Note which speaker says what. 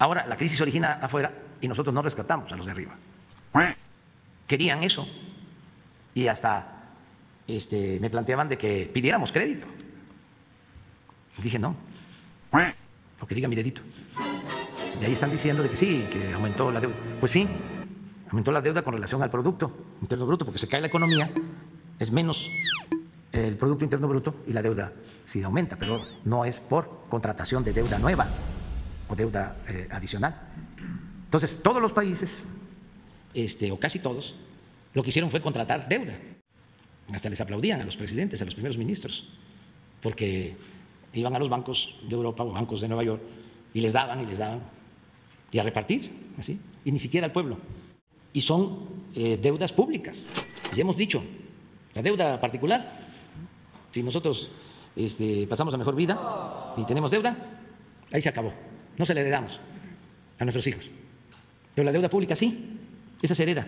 Speaker 1: Ahora, la crisis origina afuera y nosotros no rescatamos a los de arriba. Querían eso y hasta este, me planteaban de que pidiéramos crédito. dije no, porque diga mi dedito. Y ahí están diciendo de que sí, que aumentó la deuda. Pues sí, aumentó la deuda con relación al Producto Interno Bruto, porque se cae la economía, es menos el Producto Interno Bruto y la deuda sí aumenta, pero no es por contratación de deuda nueva o deuda eh, adicional. Entonces, todos los países, este, o casi todos, lo que hicieron fue contratar deuda. Hasta les aplaudían a los presidentes, a los primeros ministros, porque iban a los bancos de Europa o bancos de Nueva York y les daban y les daban, y a repartir, así, y ni siquiera al pueblo. Y son eh, deudas públicas. Ya hemos dicho, la deuda particular, si nosotros este, pasamos a mejor vida y tenemos deuda, ahí se acabó no se le heredamos a nuestros hijos. Pero la deuda pública sí, esa se hereda.